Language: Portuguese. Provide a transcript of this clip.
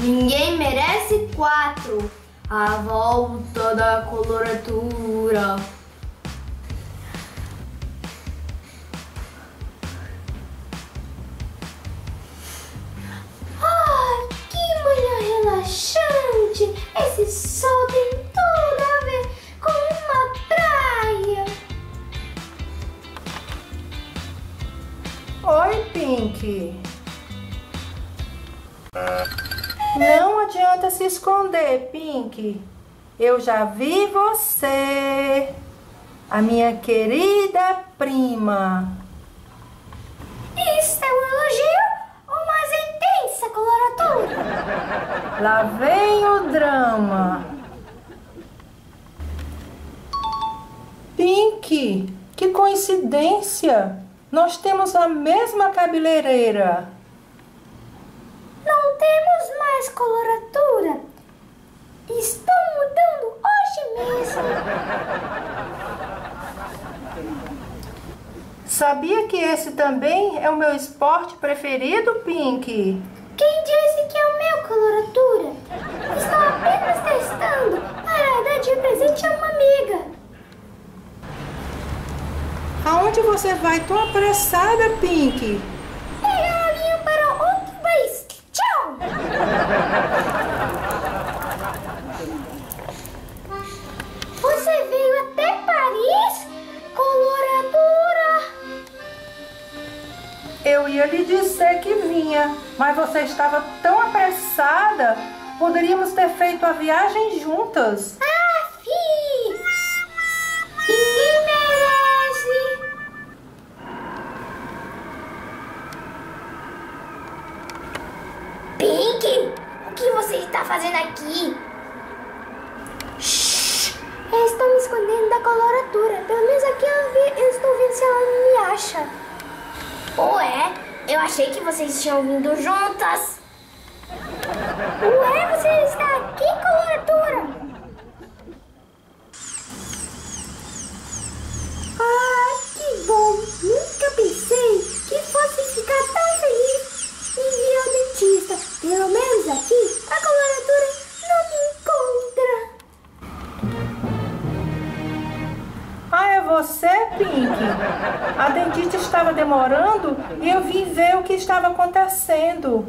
Ninguém merece quatro. A volta da coloratura. Ah, que manhã relaxante! Esse sol tem tudo a ver com uma praia. Oi, Pink. Não adianta se esconder, Pink. Eu já vi você, a minha querida prima. Isso é um elogio ou uma intensa coloratura? Lá vem o drama. Pink, que coincidência! Nós temos a mesma cabeleireira. Não temos mais coloratura. Estou mudando hoje mesmo. Sabia que esse também é o meu esporte preferido, Pink? Quem disse que é o meu coloratura? Estou apenas testando para dar de presente a uma amiga. Aonde você vai tão apressada, Pink? Eu ia lhe dizer que vinha, mas você estava tão apressada. Poderíamos ter feito a viagem juntas. Ah, fi! Ninguém! Pink, o que você está fazendo aqui? Eu achei que vocês tinham vindo juntas. Você, Pink? A dentista estava demorando e eu vim ver o que estava acontecendo.